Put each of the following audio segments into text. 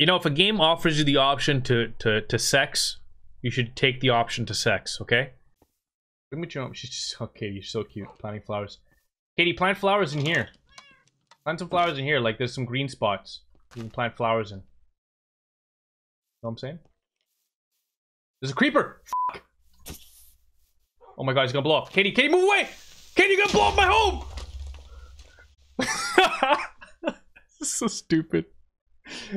You know, if a game offers you the option to to to sex, you should take the option to sex. Okay. Look at your She's just okay. You're so cute. Planting flowers. Katie, plant flowers in here. Plant some flowers in here. Like there's some green spots. You can plant flowers in. You know what I'm saying? There's a creeper. Fuck. Oh my god, he's gonna blow up. Katie, Katie, move away! Katie, you're gonna blow up my home! this is so stupid.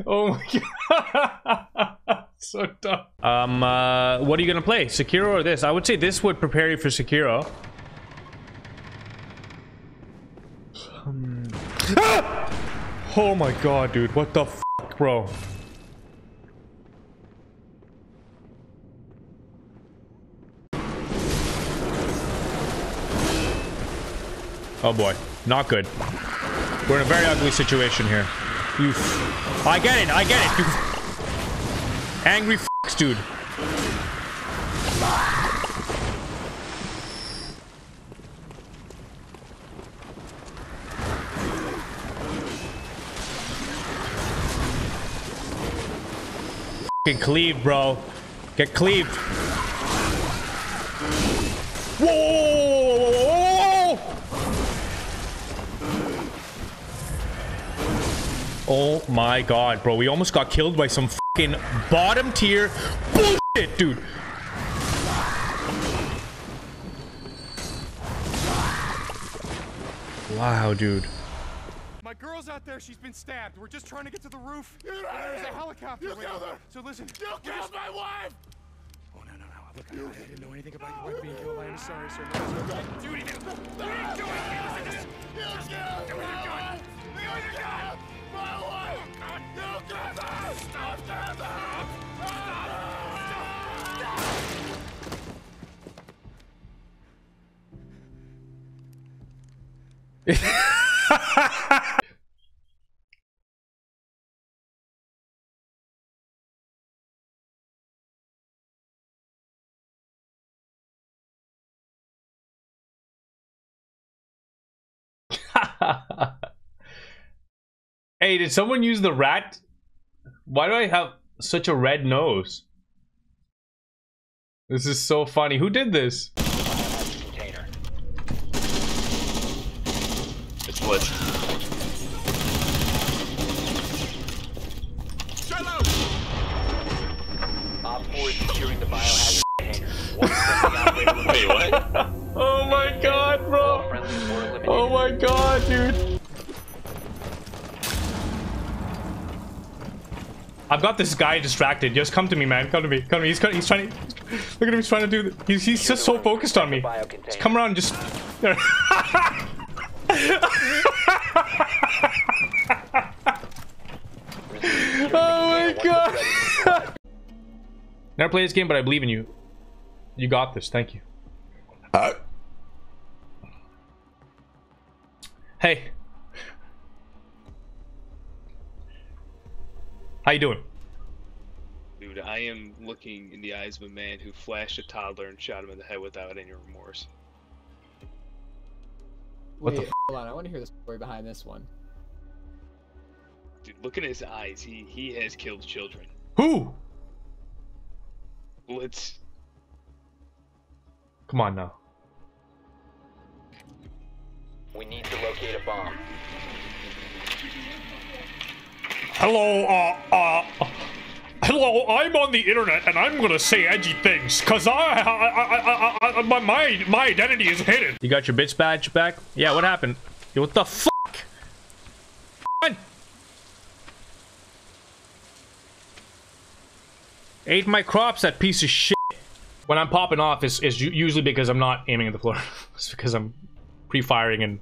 Oh my god. so dumb. Um, uh, what are you gonna play? Sekiro or this? I would say this would prepare you for Sekiro. Um, ah! Oh my god, dude. What the bro? Oh boy, not good. We're in a very ugly situation here. You, I get it, I get it. You angry f***s, dude. Fucking cleave, bro. Get cleaved. Oh my god, bro. We almost got killed by some fucking bottom tier bullshit, dude. Wow, dude. My girl's out there. She's been stabbed. We're just trying to get to the roof. You And lied. There's a helicopter. You killed her. So listen. You killed just- my wife! Oh no no no! Look, I, I didn't know anything about your wife being killed. I am sorry, sir. No, sir. I didn't do anything. You didn't do anything. You killed what you're doing. You killed my wife! Stop! Stop! Stop! Hey, did someone use the rat? Why do I have such a red nose? This is so funny. Who did this? It's. I've got this guy distracted. Just come to me, man. Come to me. Come to me. He's, he's trying to. Look at him. He's trying to do. He's, he's just so focused on me. Just come around. and Just. There. Resume securing the Oh my container once the god. threat is neutralized. Never played this game, but I believe in you. You got this. Thank you. Uh. Hey. How you doing? Dude, I am looking in the eyes of a man who flashed a toddler and shot him in the head without any remorse. What the Wait, hold on. I want to hear the story behind this one. Dude, look in his eyes. He he has killed children. Who? Let's Come on now. We need to locate a bomb. Hello, uh, uh, hello. I'm on the internet and I'm gonna say edgy things, cause I, I, I, I, I my, my, my identity is hidden. You got your bitch badge back? Yeah. What happened? Yo, what the fuck? Ate my crops, that piece of shit. When I'm popping off, is is usually because I'm not aiming at the floor. it's because I'm pre-firing and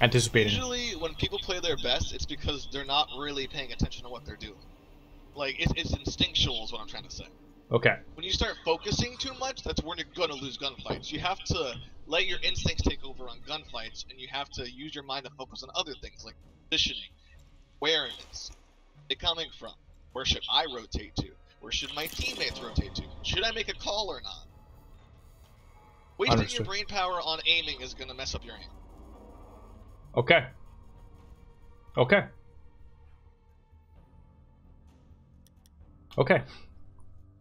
anticipating. Usually, when people play their best, it's because they're not really paying attention to what they're doing. Like, it's, it's instinctual, is what I'm trying to say. Okay. When you start focusing too much, that's when you're gonna lose gunfights. You have to let your instincts take over on gunfights, and you have to use your mind to focus on other things like positioning, awareness, it coming from. Where should I rotate to? Where should my teammates rotate to? Should I make a call or not? Wasting Understood. your brain power on aiming is gonna mess up your aim. Okay. Okay. Okay.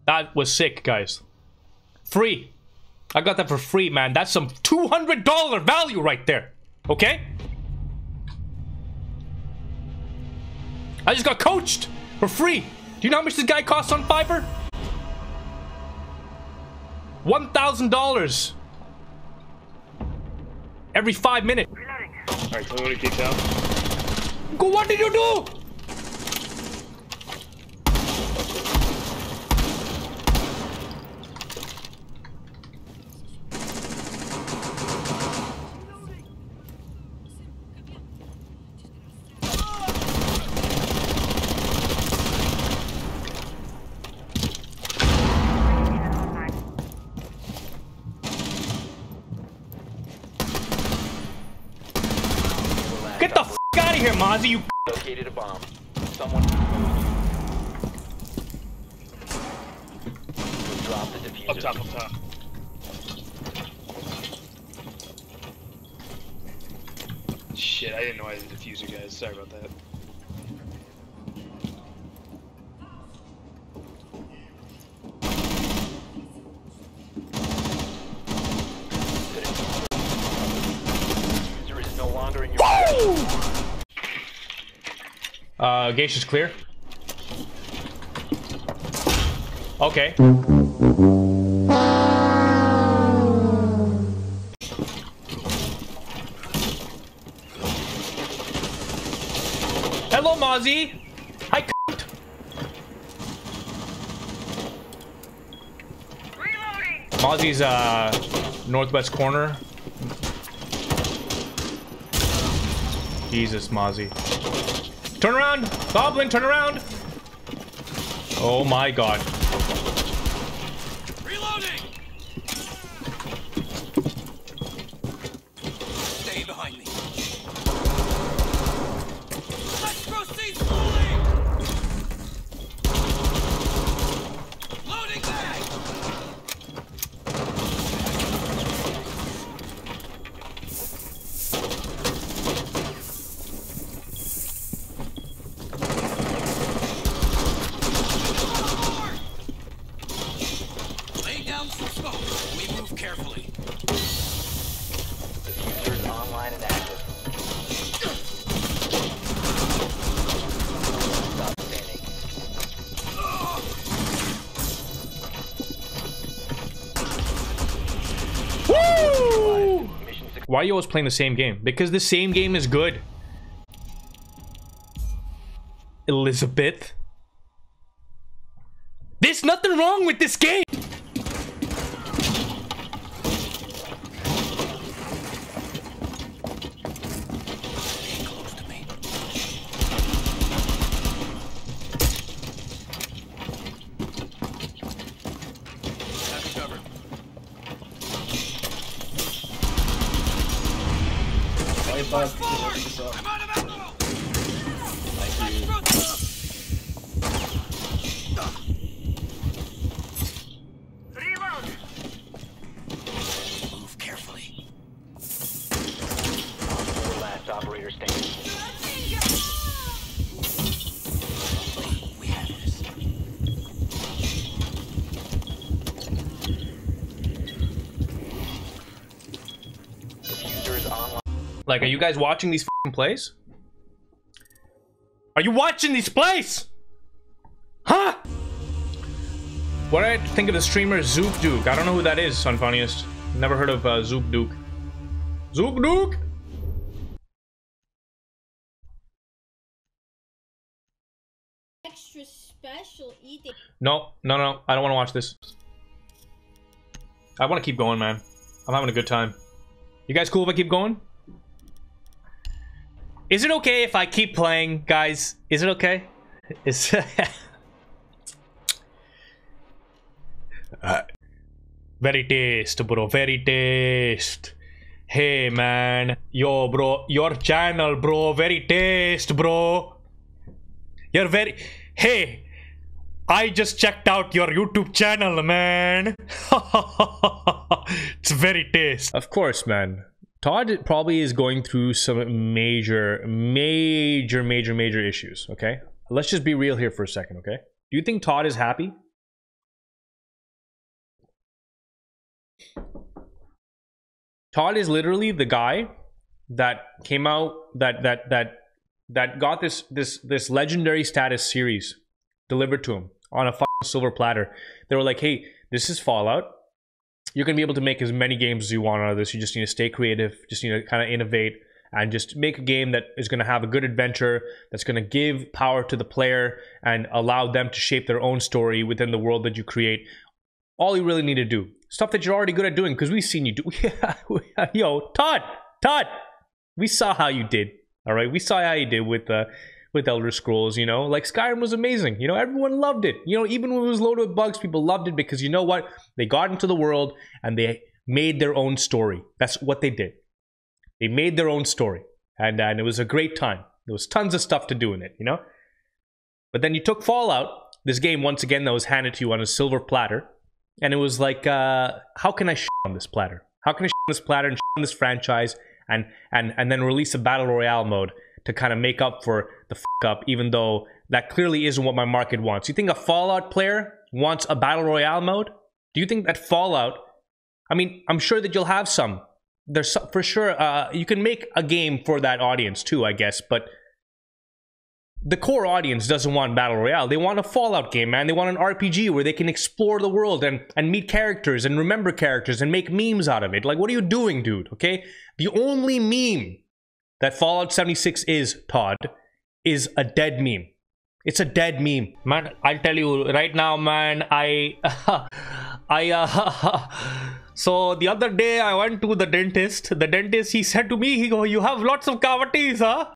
That was sick, guys. Free. I got that for free, man. That's some $200 value right there. Okay? I just got coached for free. Do you know how much this guy costs on Fiverr? $1,000 every five minutes. Alright, it kicks out. Go, what did you do? Get the f out of you Located a bomb. Someone. Drop the defuser. Up top, up top. Shit, I didn't know I had a defuser, guys. Sorry about that. Defuser no longer in your. Uh, Geisha's clear. Okay. Hello, Mozzie. Hi, cunt. Mozzie's uh northwest corner. Jesus, Mozzie. Turn around! Goblin, turn around! Oh my god. Why are you always playing the same game? Because the same game is good. Elizabeth. There's nothing wrong with this game! Push forward! I'm out of ammo! Thank you. Move carefully. Four last operator standing. We have this. Defuser is online. Like, are you guys watching these fing plays? Are you watching these plays? Huh? What did I think of the streamer Zoop Duke? I don't know who that is, Unfunniest. Never heard of uh, Zoop Duke. Zoop Duke? extra special eating. No, no, no. I don't want to watch this. I want to keep going, man. I'm having a good time. You guys cool if I keep going? Is it okay if I keep playing, guys? Is it okay? Is Uh, very taste, bro. Very taste. Hey, man. Yo, bro. Your channel, bro. Very taste, bro. You're very. Hey, I just checked out your YouTube channel, man. it's very taste. Of course, man. Todd probably is going through some major, major, major, major issues. Okay, let's just be real here for a second. Okay, Do you think Todd is happy? Todd is literally the guy that came out that that that that got this this this legendary status series delivered to him on a silver platter. They were like, "Hey, this is Fallout. You're gonna be able to make as many games as you want out of this. You just need to stay creative. Just need to kind of innovate and just make a game that is gonna have a good adventure. That's gonna give power to the player and allow them to shape their own story within the world that you create. All you really need to do stuff that you're already good at doing because we've seen you do. Yo, Todd, Todd, we saw how you did. All right, we saw how you did with uh, with Elder Scrolls. You know, like Skyrim was amazing. You know, everyone loved it. You know, even when it was loaded with bugs, people loved it because you know what? They got into the world and they made their own story. That's what they did. They made their own story, and and it was a great time. There was tons of stuff to do in it. You know, but then you took Fallout, this game once again that was handed to you on a silver platter, and it was like, uh, how can I shit on this platter? How can I shit on this platter and shit on this franchise and and and then release a battle royale mode to kind of make up for the fuck up, even though that clearly isn't what my market wants. You think a Fallout player wants a battle royale mode? Do you think that Fallout? I mean, I'm sure that you'll have some. There's some, for sure. Uh, you can make a game for that audience too, I guess, but the core audience doesn't want battle royale they want a fallout game man they want an rpg where they can explore the world and and meet characters and remember characters and make memes out of it like what are you doing dude okay the only meme that fallout 76 is todd is a dead meme. It's a dead meme. Man i'll tell you right now man i i uh so the other day i went to the dentist. The dentist he said to me he go you have lots of cavities huh